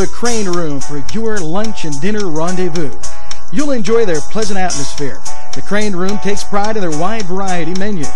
the Crane Room for your lunch and dinner rendezvous. You'll enjoy their pleasant atmosphere. The Crane Room takes pride in their wide variety menu.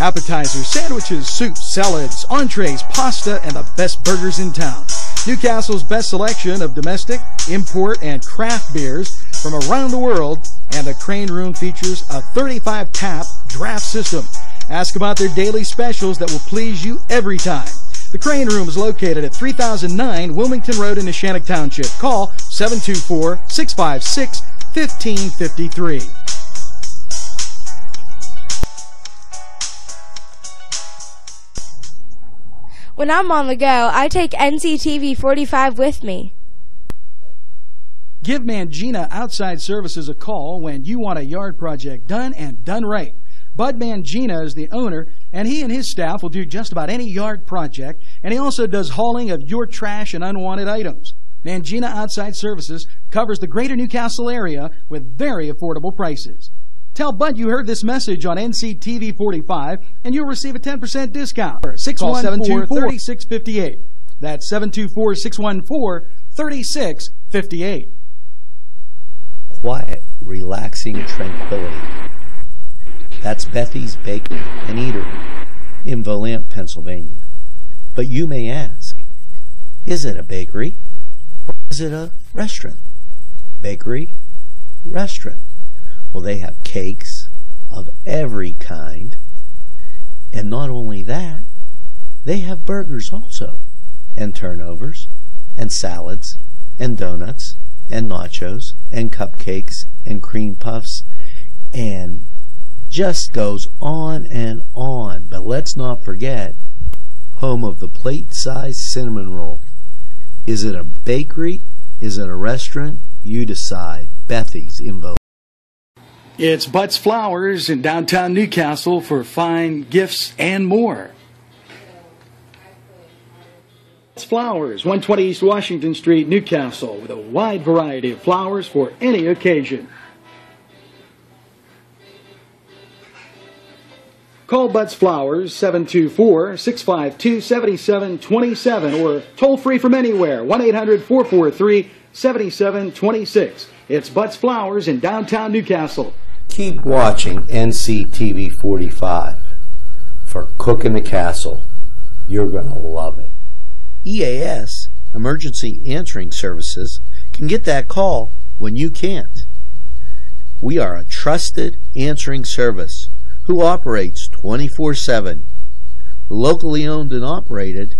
Appetizers, sandwiches, soups, salads, entrees, pasta, and the best burgers in town. Newcastle's best selection of domestic, import, and craft beers from around the world, and the Crane Room features a 35-tap draft system. Ask about their daily specials that will please you every time. The Crane Room is located at 3009 Wilmington Road in Neshannock Township. Call 724-656-1553. When I'm on the go, I take NCTV 45 with me. Give Mangina Outside Services a call when you want a yard project done and done right. Bud Mangina is the owner, and he and his staff will do just about any yard project, and he also does hauling of your trash and unwanted items. Mangina Outside Services covers the greater Newcastle area with very affordable prices. Tell Bud you heard this message on NCTV 45 and you'll receive a 10% discount. 614-3658. That's 724-614-3658. Quiet, relaxing tranquility. That's Bethy's Bakery and Eatery in Volant, Pennsylvania. But you may ask, is it a bakery or is it a restaurant? Bakery, restaurant. Well, they have cakes of every kind. And not only that, they have burgers also, and turnovers, and salads, and donuts, and nachos, and cupcakes, and cream puffs, and just goes on and on. But let's not forget, home of the plate-sized cinnamon roll. Is it a bakery? Is it a restaurant? You decide. Bethy's in. It's Butz Flowers in downtown Newcastle for fine gifts and more. Butz Flowers, 120 East Washington Street, Newcastle, with a wide variety of flowers for any occasion. Call Butz Flowers 724 652 7727 or toll free from anywhere 1 800 443 7726. It's Butz Flowers in downtown Newcastle. Keep watching NCTV 45 for Cook in the Castle. You're going to love it. EAS, Emergency Answering Services, can get that call when you can't. We are a trusted answering service who operates 24 7. Locally owned and operated.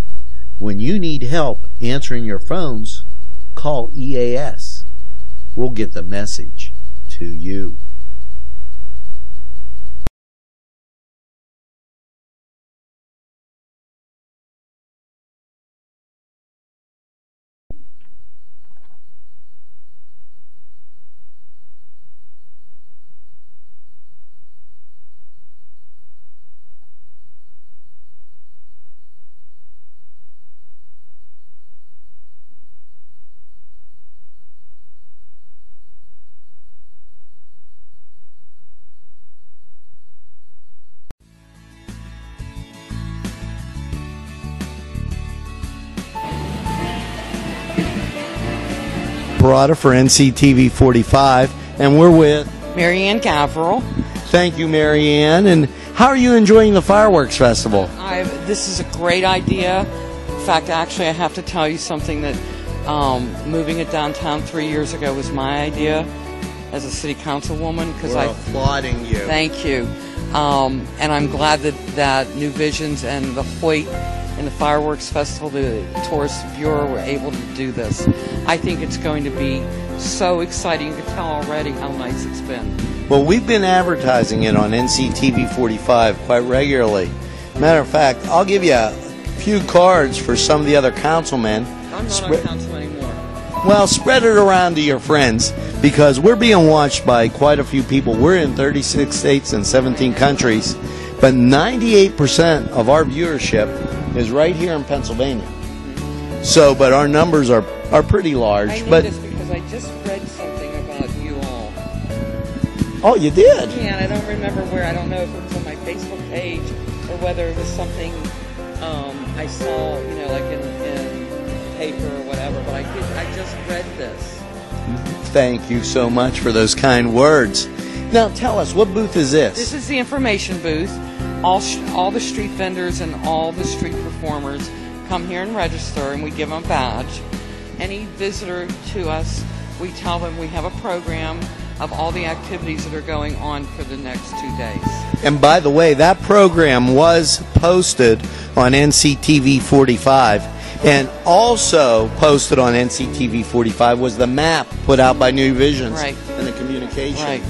When you need help answering your phones, call EAS. We'll get the message to you. For NCTV 45, and we're with Marianne Gavriel. Thank you, Marianne. And how are you enjoying the fireworks festival? I, this is a great idea. In fact, actually, I have to tell you something that um, moving it downtown three years ago was my idea as a city councilwoman because I applauding you. thank you, um, and I'm glad that that New Visions and the Hoyt and the fireworks festival, the tourist bureau, were able to do this. I think it's going to be so exciting. You can tell already how nice it's been. Well, we've been advertising it on NCTV 45 quite regularly. Matter of fact, I'll give you a few cards for some of the other councilmen. I'm not Spread- on council anymore. Well, spread it around to your friends because we're being watched by quite a few people. We're in 36 states and 17 countries, but 98% of our viewership is right here in Pennsylvania. So, but our numbers are are pretty large. I know but this because I just read something about you all. oh, you did. And I don't remember where. I don't know if it was on my Facebook page or whether it was something um, I saw, you know, like in, in paper or whatever, but I did. I just read this. Thank you so much for those kind words. Now tell us, what booth is this? This is the information booth. All sh- all the street vendors and all the street performers come here and register, and we give them a badge. Any visitor to us, we tell them we have a program of all the activities that are going on for the next two days. And by the way, that program was posted on NCTV 45. And also posted on NCTV 45 was the map put out by New Visions Right. and the communication. Right.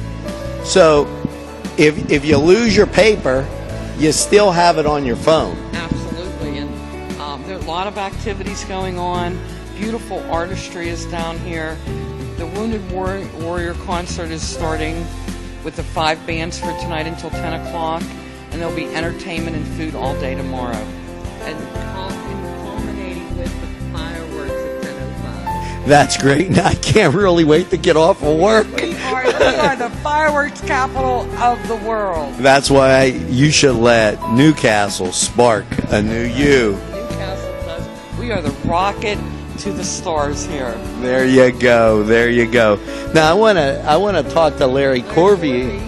So if, if you lose your paper, you still have it on your phone. Absolutely, and um, there are a lot of activities going on. Beautiful artistry is down here. The Wounded War- Warrior concert is starting with the five bands for tonight until 10 o'clock, and there'll be entertainment and food all day tomorrow. And That's great. I can't really wait to get off of work. We are, we are the fireworks capital of the world. That's why you should let Newcastle spark a new you. Newcastle does. We are the rocket to the stars here. There you go. There you go. Now I want to I want to talk to Larry Corby.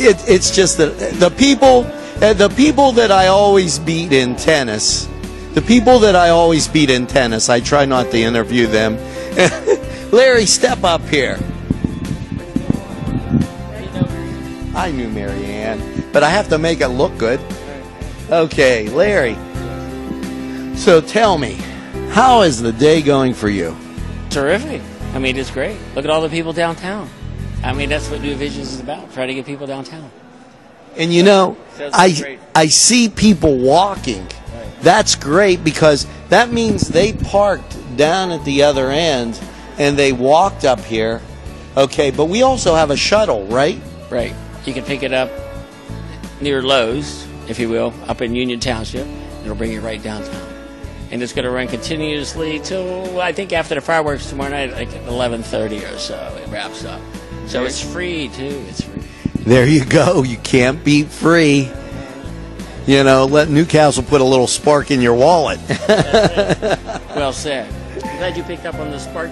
It, it's just that the people Uh, the people that I always beat in tennis, the people that I always beat in tennis, I try not to interview them. Larry, step up here. I knew Marianne, but I have to make it look good. Okay, Larry. So tell me, how is the day going for you? Terrific. I mean, it's great. Look at all the people downtown. I mean, that's what New Visions is about. Try to get people downtown. And you know, I great. I see people walking. That's great because that means they parked down at the other end and they walked up here. Okay, but we also have a shuttle, right? Right. You can pick it up near Lowe's, if you will, up in Union Township. It'll bring you right downtown. And it's going to run continuously till I think after the fireworks tomorrow night, like at 11:30 or so. It wraps up. So it's free too. It's free. There you go. You can't beat free. You know, let Newcastle put a little spark in your wallet. Well said. Glad you picked up on the spark.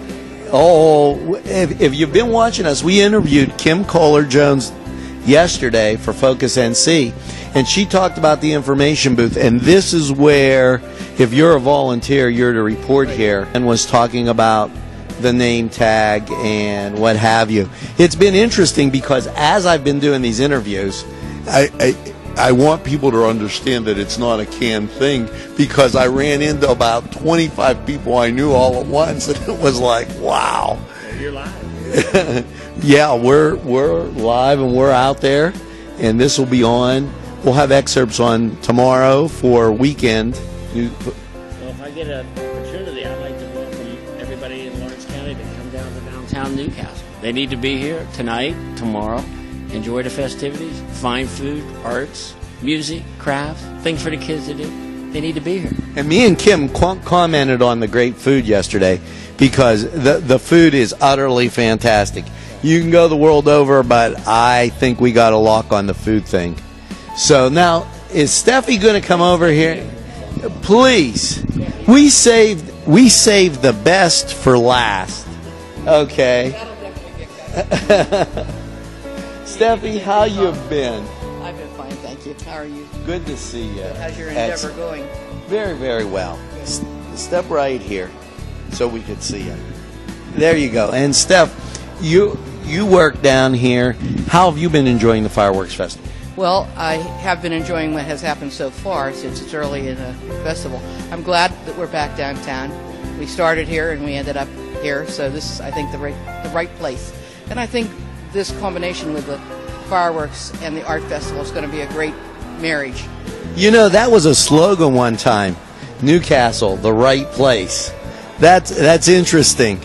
Oh, if, if you've been watching us, we interviewed Kim Kohler Jones yesterday for Focus NC, and she talked about the information booth. And this is where, if you're a volunteer, you're to report here, and was talking about the name tag and what have you. It's been interesting because as I've been doing these interviews, I, I I want people to understand that it's not a canned thing because I ran into about 25 people I knew all at once, and it was like, wow. You're live. yeah, we're we're live and we're out there, and this will be on. We'll have excerpts on tomorrow for weekend. Well, if I get an opportunity, I'd like downtown Newcastle. They need to be here tonight, tomorrow. Enjoy the festivities, find food, arts, music, crafts, things for the kids to do. They need to be here. And me and Kim commented on the great food yesterday because the the food is utterly fantastic. You can go the world over, but I think we got a lock on the food thing. So now, is Steffi going to come over here? Please, we saved we saved the best for last. Okay. Steffi, how you been? I've been fine, thank you. How are you? Good to see you. How's your endeavor going? Very, very well. S- step right here, so we could see you. There you go. And Steph, you you work down here. How have you been enjoying the fireworks festival? Well, I have been enjoying what has happened so far since it's early in the festival. I'm glad that we're back downtown. We started here and we ended up here, so this is, I think, the right the right place. And I think this combination with the fireworks and the art festival is going to be a great marriage. You know that was a slogan one time. Newcastle, the right place. That's that's interesting.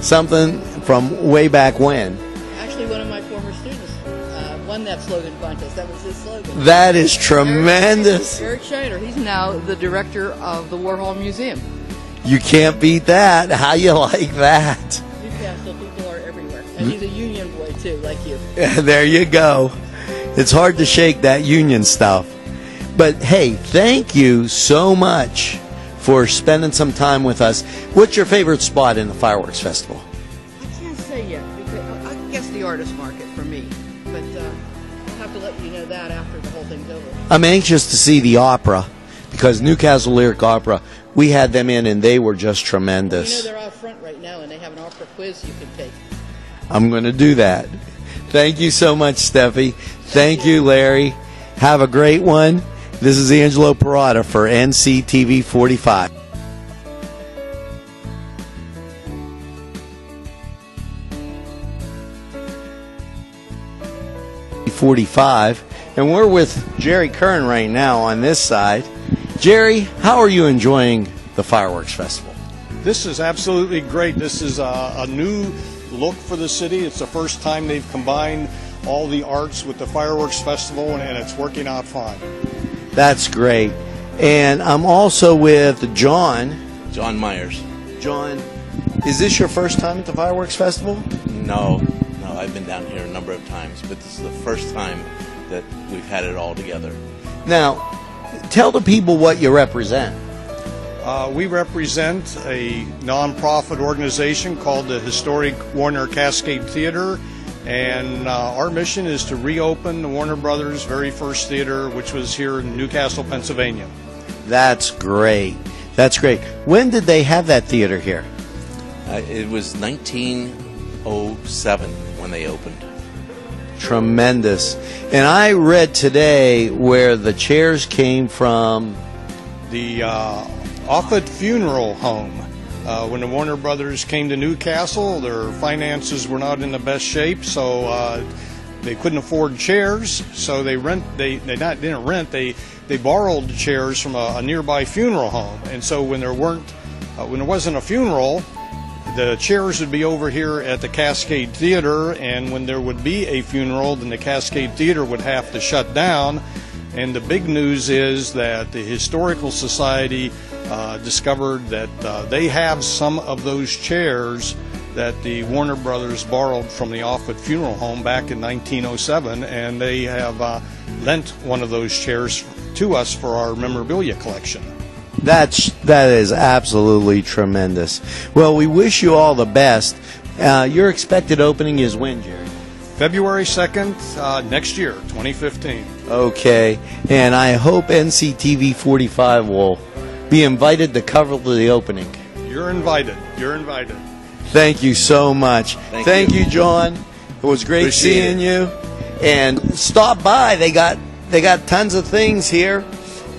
Something from way back when. Actually, one of my former students uh, won that slogan contest. That was his slogan. That is tremendous. Eric Shiner. He's now the director of the Warhol Museum. You can't beat that. How you like that? Newcastle people are everywhere, and he's a union boy too, like you. there you go. It's hard to shake that union stuff. But hey, thank you so much for spending some time with us. What's your favorite spot in the fireworks festival? I can't say yet. Because I guess the artist market for me, but uh, I'll have to let you know that after the whole thing's over. I'm anxious to see the opera because Newcastle Lyric Opera, we had them in and they were just tremendous. You know they're out front right now, and they have an opera quiz you can take. I'm going to do that. Thank you so much, Steffi. Thank you, Larry. Have a great one. This is Angelo Perrotta for NCTV 45. Forty-five, and we're with Jerry Kern right now on this side. Jerry, how are you enjoying the fireworks festival? This is absolutely great. This is a, a new look for the city. It's the first time they've combined all the arts with the fireworks festival, and, and it's working out fine. That's great. And I'm also with John. John Myers. John, is this your first time at the fireworks festival? No, no, I've been down here a number of times, but this is the first time that we've had it all together. Now, tell the people what you represent. Uh, we represent a nonprofit organization called the Historic Warner Cascade Theater, and uh, our mission is to reopen the Warner Brothers' very first theater, which was here in Newcastle, Pennsylvania. That's great. That's great. When did they have that theater here? Uh, it was 1907 when they opened. Tremendous. And I read today where the chairs came from. The uh, Offutt Funeral Home. Uh, when the Warner Brothers came to Newcastle, their finances were not in the best shape, so uh, they couldn't afford chairs. So they rent. They they not didn't rent. They they borrowed chairs from a, a nearby funeral home. And so when there weren't uh, when there wasn't a funeral, the chairs would be over here at the Cascade Theater, and when there would be a funeral, then the Cascade Theater would have to shut down. And the big news is that the Historical Society uh, discovered that uh, they have some of those chairs that the Warner Brothers borrowed from the Offutt Funeral Home back in 1907, and they have uh, lent one of those chairs to us for our memorabilia collection. That's that is absolutely tremendous. Well, we wish you all the best. Uh, your expected opening is when, Jerry? February 2nd, uh, next year, 2015. Okay, and I hope NCTV 45 will be invited to cover the opening. You're invited. You're invited. Thank you so much. Thank you. John. It was great Appreciate seeing it. you. And stop by. They got they got tons of things here.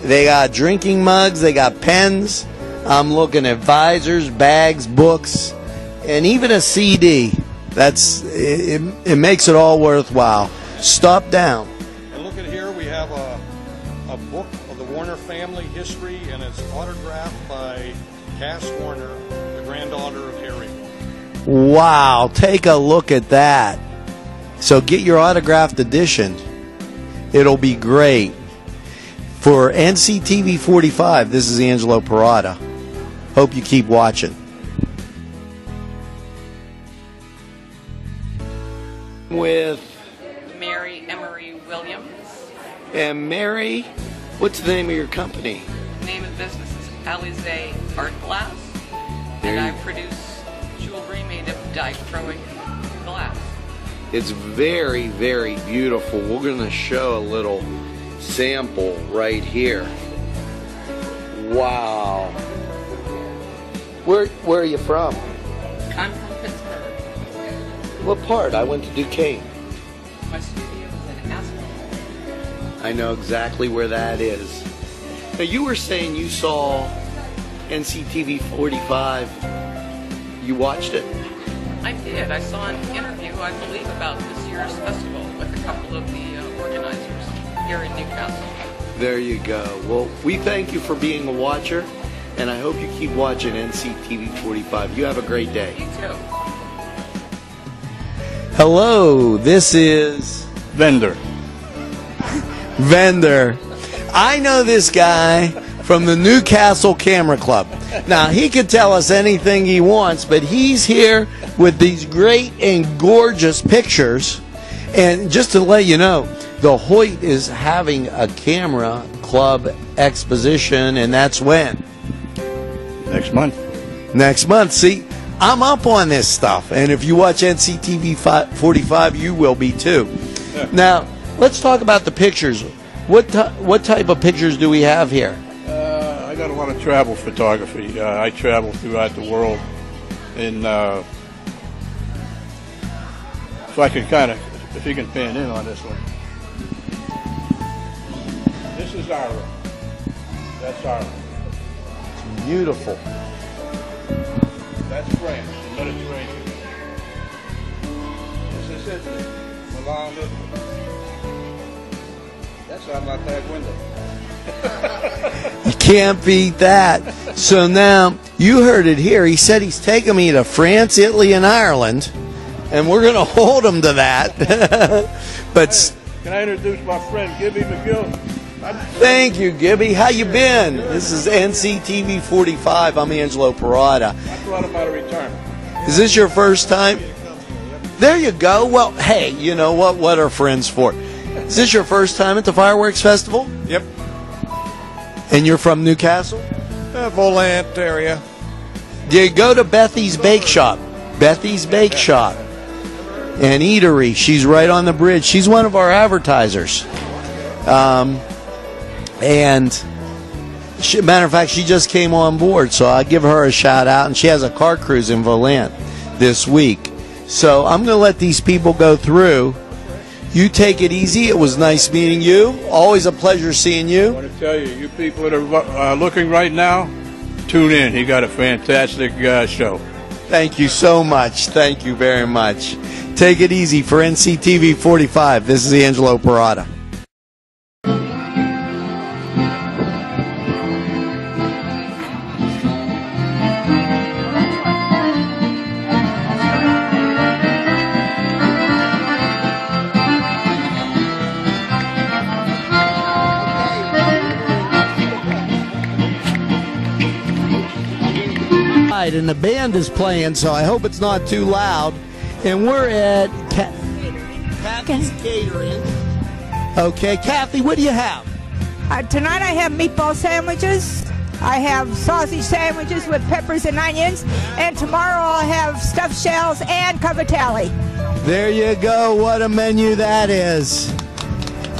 They got drinking mugs. They got pens. I'm looking at visors, bags, books, and even a CD. That's it, it, makes it all worthwhile. Stop down. And look at here, we have a, a book of the Warner family history, and it's autographed by Cass Warner, the granddaughter of Harry. Wow, take a look at that. So get your autographed edition. It'll be great. For NCTV 45, this is Angelo Perrotta. Hope you keep watching. With Mary Emery Williams. and Mary, what's the name of your company? Name of business is Alize Art Glass. There And you- I produce jewelry made of dichroic glass. It's very, very beautiful. We're going to show a little sample right here. Wow. Where where are you from? I'm from Pittsburgh. What part? I went to Duquesne. My studio is in Aspen. I know exactly where that is. Now you were saying you saw NCTV 45. You watched it? I did. I saw an interview, I believe, about this year's festival with a couple of the uh, organizers here in Newcastle. There you go. Well, we thank you for being a watcher, and I hope you keep watching NCTV 45. You have a great day. You too. Hello, this is Vendor. Vendor. I know this guy from the Newcastle Camera Club. Now, he could tell us anything he wants, but he's here with these great and gorgeous pictures. And just to let you know, the Hoyt is having a camera club exposition, and that's when? Next month. Next month. See, I'm up on this stuff, and if you watch NCTV 45, you will be too. Yeah. Now, let's talk about the pictures. What what type of pictures do we have here? Uh, I got a lot of travel photography. Uh, I travel throughout the world, and uh, if I can kind of, if you can pan in on this one. This is Ireland. That's Ireland. Beautiful. That's France, the Mediterranean. This is Italy, Milan, Italy. That's out my back window. You can't beat that. So now you heard it here. He said he's taking me to France, Italy, and Ireland, and we're going to hold him to that. but s- Can I introduce my friend Gibby McGill? Thank you, Gibby. How you been? This is NCTV 45. I'm Angelo Perrotta. I brought him out of retirement. Is this your first time? There you go. Well, hey, you know what? What are friends for? Is this your first time at the fireworks festival? Yep. And you're from Newcastle? Uh, Volant area. You go to Bethy's Bake Shop. Bethy's Bake Shop. And Eatery. She's right on the bridge. She's one of our advertisers. Um, and she, matter of fact, she just came on board, so I give her a shout out. And she has a car cruise in Volant this week. So I'm going to let these people go through. You take it easy. It was nice meeting you. Always a pleasure seeing you. I want to tell you, you people that are uh, looking right now, tune in. He got a fantastic uh, show. Thank you so much. Thank you very much. Take it easy for NCTV 45. This is Angelo Perrotta. And the band is playing, so I hope it's not too loud. And we're at Ca- Kathy's Catering. Okay, Kathy, what do you have? Uh, tonight I have meatball sandwiches. I have sausage sandwiches with peppers and onions. And tomorrow I'll have stuffed shells and cavatelli. There you go. What a menu that is.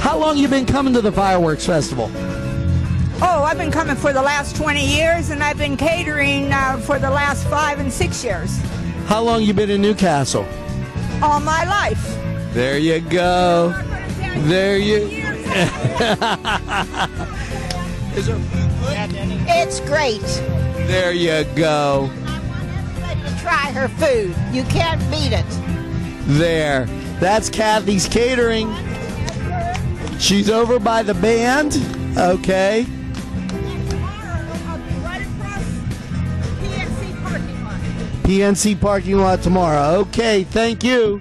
How long you been coming to the fireworks festival? Oh, I've been coming for the last 20 years, and I've been catering uh, for the last five and six years. How long you been in Newcastle? All my life. There you go. There you. Is there It's great. There you go. Everybody to try her food. You can't beat it. There. That's Kathy's Catering. She's over by the band. Okay. PNC parking lot tomorrow. Okay, thank you.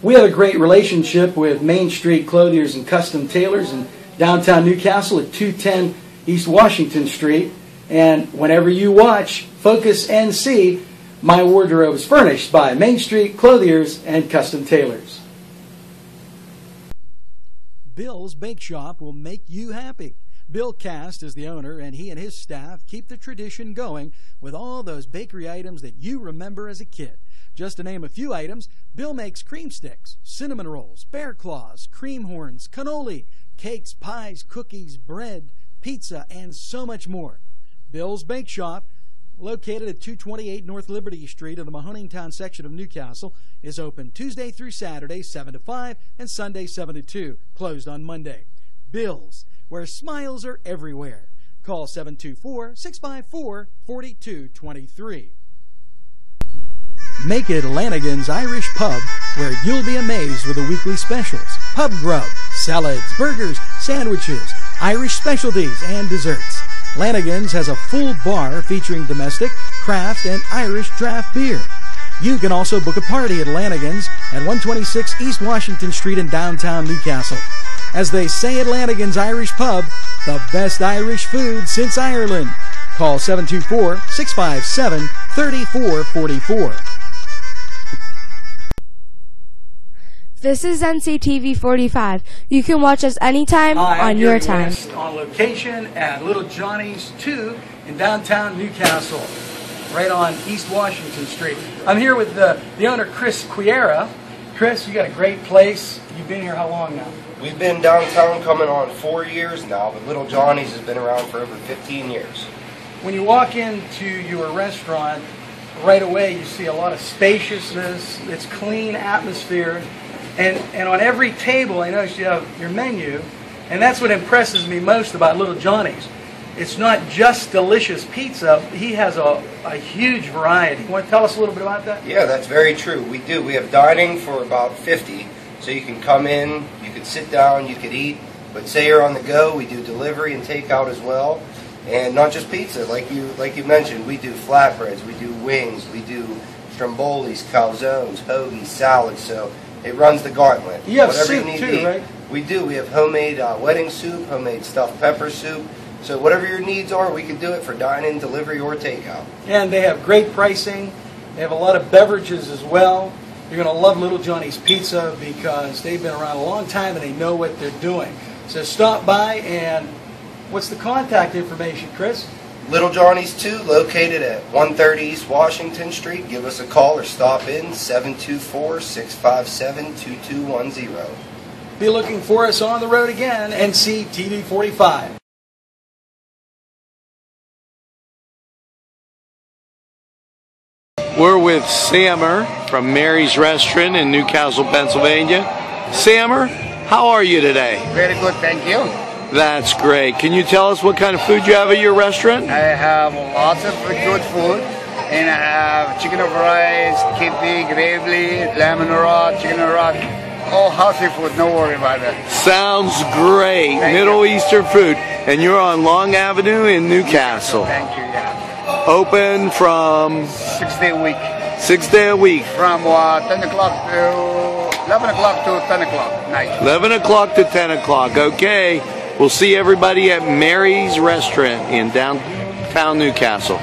We have a great relationship with Main Street Clothiers and Custom Tailors in downtown Newcastle at 210 East Washington Street. And whenever you watch Focus NC, my wardrobe is furnished by Main Street Clothiers and Custom Tailors. Bill's Bake Shop will make you happy. Bill Cast is the owner, and he and his staff keep the tradition going with all those bakery items that you remember as a kid. Just to name a few items, Bill makes cream sticks, cinnamon rolls, bear claws, cream horns, cannoli, cakes, pies, cookies, bread, pizza, and so much more. Bill's Bake Shop, located at 228 North Liberty Street in the Mahoningtown section of Newcastle, is open Tuesday through Saturday, 7 to 5, and Sunday, 7 to 2, closed on Monday. Bill's, where smiles are everywhere. Call 724 654 4223. Make it Lanigan's Irish Pub, where you'll be amazed with the weekly specials. Pub grub, salads, burgers, sandwiches, Irish specialties, and desserts. Lanigan's has a full bar featuring domestic, craft, and Irish draft beer. You can also book a party at Lanigan's at 126 East Washington Street in downtown Newcastle. As they say at Lanigan's Irish Pub, the best Irish food since Ireland. Call 724 657 3444. This is NCTV 45. You can watch us anytime Hi, I'm on your Gary time. On location at Little Johnny's 2 in downtown Newcastle, right on East Washington Street. I'm here with the, the owner, Chris Quiera. Chris, you got a great place. You've been here how long now? We've been downtown coming on four years now, but Little Johnny's has been around for over 15 years. When you walk into your restaurant, right away you see a lot of spaciousness, it's clean atmosphere, and, and on every table I notice you have your menu, and that's what impresses me most about Little Johnny's. It's not just delicious pizza, he has a, a huge variety. You want to tell us a little bit about that? Yeah, that's very true. We do. We have dining for about 50, so you can come in, you can sit down, you could eat, but say you're on the go, we do delivery and takeout as well. And not just pizza, like you like you mentioned, we do flatbreads, we do wings, we do strombolis, calzones, hoagies, salads. So it runs the gauntlet. You have Whatever soup need too, to eat. right? We do. We have homemade uh, wedding soup, homemade stuffed pepper soup. So whatever your needs are, we can do it for dine-in, delivery, or takeout. And they have great pricing. They have a lot of beverages as well. You're going to love Little Johnny's Pizza because they've been around a long time and they know what they're doing. So stop by and what's the contact information, Chris? Little Johnny's 2, located at 130 East Washington Street. Give us a call or stop in 724-657-2210. Be looking for us on the road again, NC TV 45. With Sammer from Mary's Restaurant in Newcastle, Pennsylvania. Sammer, how are you today? Very good, thank you. That's great. Can you tell us what kind of food you have at your restaurant? I have lots of good food, and I have chicken of rice, kitty, gravy, lemon rock, chicken rock, all healthy food. No worry about that. Sounds great. Thank Middle Eastern food. And you're on Long Avenue in Newcastle. Thank you. Yeah. Open from Six day a week, six day a week, from uh, 10 o'clock to 11 o'clock to 10 o'clock night. 11 o'clock to 10 o'clock. Okay. We'll see everybody at Mary's Restaurant in downtown Newcastle.